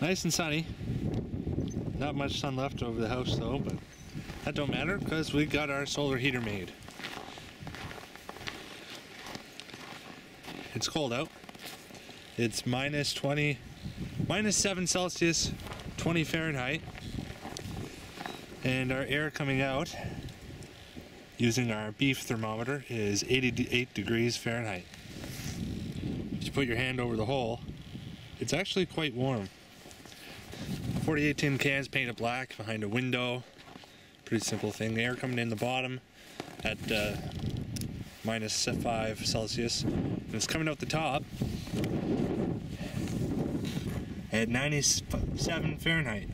Nice and sunny. Not much sun left over the house though, but that don't matter because we got our solar heater made. It's cold out. It's minus 20, minus 7 Celsius, 20 Fahrenheit. And our air coming out using our beef thermometer is 88 degrees Fahrenheit. If you put your hand over the hole, it's actually quite warm. 48 tin cans painted black behind a window. Pretty simple thing. Air coming in the bottom at uh, minus 5 Celsius. And it's coming out the top at 97 Fahrenheit.